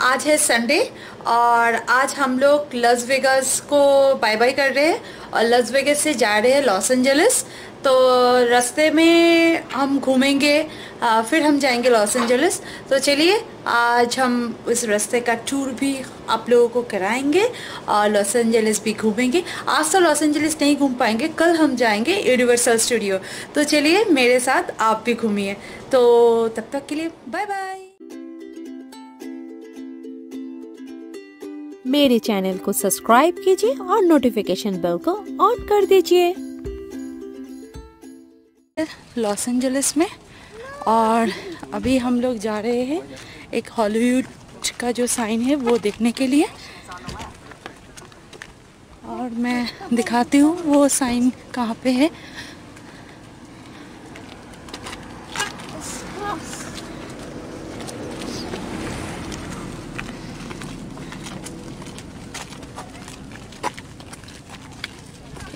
आज है संडे और आज हम लोग लस वेगस को बाय बाय कर रहे हैं और लस वेगस से जा रहे हैं लॉस एंजलिस तो रास्ते में हम घूमेंगे फिर हम जाएँगे लॉस एंजलिस तो चलिए, आज हम उस रास्ते का टूर भी आप लोगों को कराएँगे और लॉस एंजलिस भी घूमेंगे। आज तो लॉस एंजलिस नहीं घूम पाएँगे, कल हम जाएँगे यूनिवर्सल स्टूडियो तो चलिए, मेरे साथ आप भी घूमिए। तो तब तक के लिए बाय बाय मेरे चैनल को सब्सक्राइब कीजिए और नोटिफिकेशन बेल को ऑन कर दीजिए। लॉस एंजलिस में और अभी हम लोग जा रहे हैं एक हॉलीवुड का जो साइन है वो देखने के लिए। और मैं दिखाती हूँ वो साइन कहाँ पे है।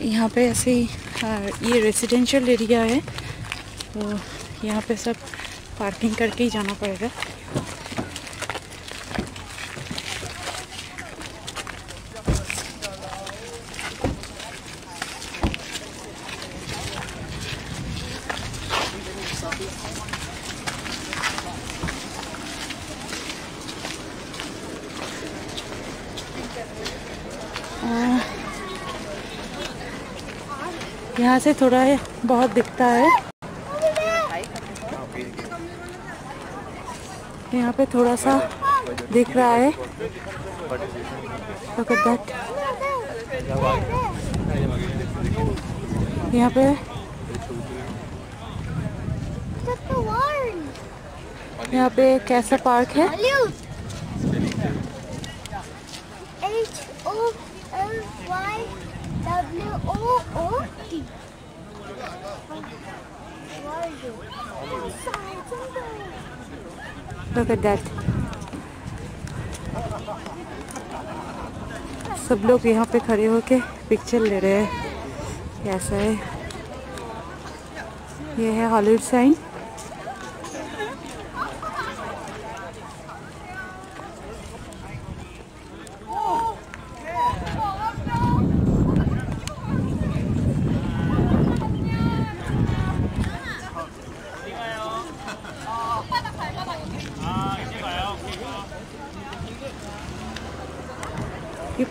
यहाँ पे ऐसे ही ये रेजिडेंशियल एरिया है तो यहाँ पे सब पार्किंग करके ही जाना पड़ेगा। यहाँ से थोड़ा है बहुत दिखता है। यहाँ पे थोड़ा सा दिख रहा है। यहाँ पे यहाँ पे कैसा पार्क है? H O L Y Look at that. सब लोग यहाँ पे खड़े होके पिक्चर ले रहे हैं। ऐसा है? ये है हॉलीवुड साइन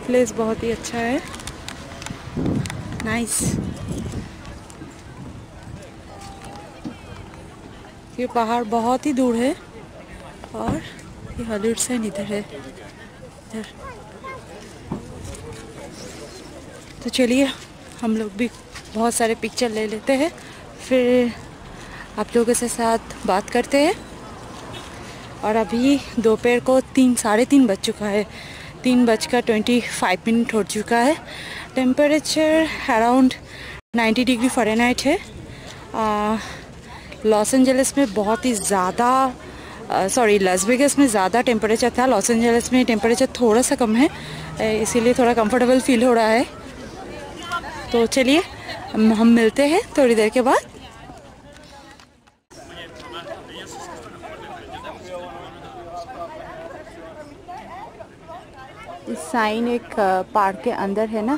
प्लेस बहुत ही अच्छा है। नाइस ये पहाड़ बहुत ही दूर है और ये हॉलीवुड से इधर है। इधर। तो चलिए, हम लोग भी बहुत सारे पिक्चर ले लेते हैं। फिर आप लोगों के साथ बात करते हैं। और अभी दोपहर को तीन, साढ़े तीन बज चुका है। तीन बज का ट्वेंटी फाइव मिनट हो चुका है। Temperature around ninety degree Fahrenheit है। लॉस एंजल्स में बहुत ही ज़्यादा सॉरी लॉस वेगस में ज़्यादा टेम्परेचर था। लॉस एंजल्स में टेम्परेचर थोड़ा सा कम है। इसीलिए थोड़ा कंफर्टेबल फील हो रहा है। तो चलिए हम मिलते हैं थोड़ी देर के बाद। साइन एक पार्क के अंदर है ना?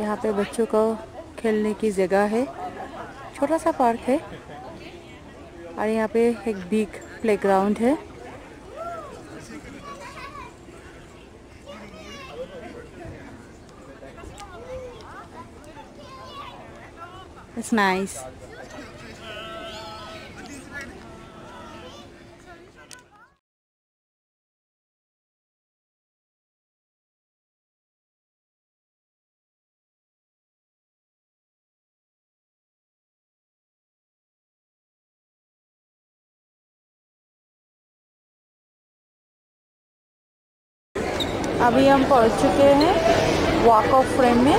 यहाँ पे बच्चों को खेलने की जगह है। छोटा सा पार्क है। और यहाँ पे एक बिग प्लेग्राउंड है। It's nice. अभी हम पहुँच चुके हैं वॉक ऑफ़ फ्रेम में।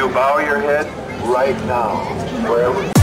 You bow your head right now, wherever.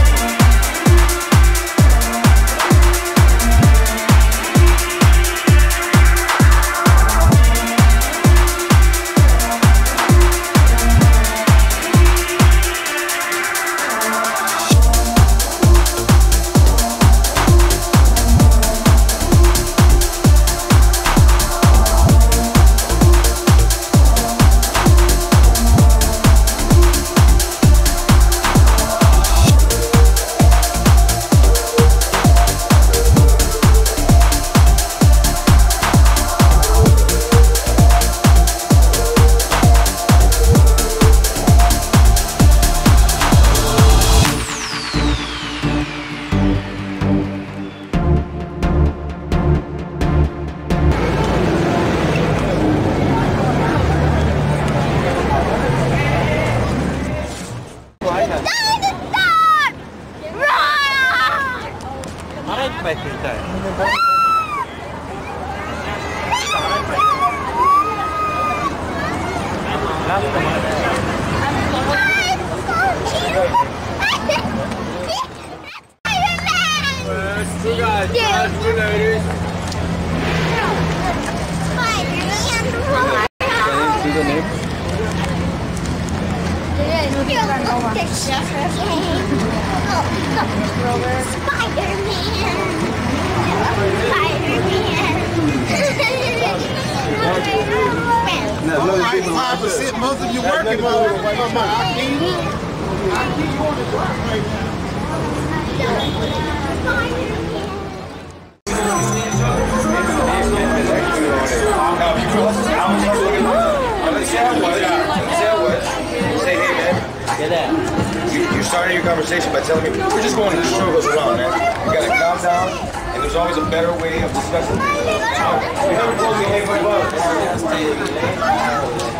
腹いっぱい食いたい。 ラス most of you working mode. Come on, I keep I keep you on the track right now. Say, hey you, started your conversation by telling me we're just going to the show goes around, man. You gotta calm down, and there's always a better way of discussing things. You never told me anybody about it.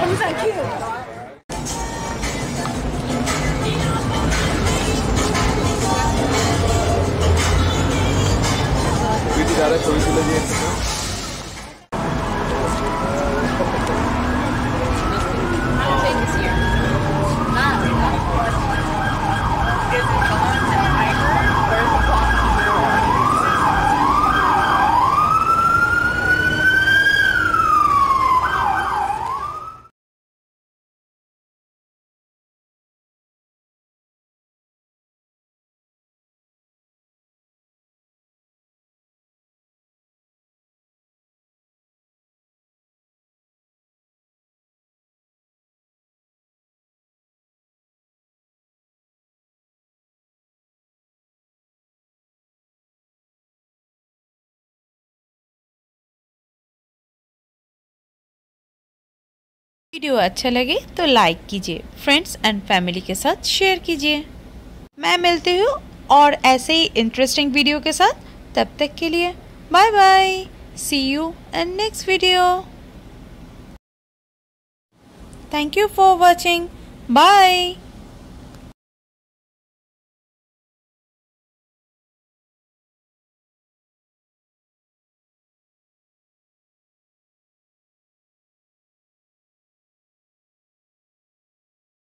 Who's that cute? Cara, tô me video अच्छा लगे तो like कीजिए, friends and family के साथ share कीजिए। मैं मिलती हूँ और ऐसे ही इंटरेस्टिंग वीडियो के साथ। तब तक के लिए bye bye see you and next video thank you for watching bye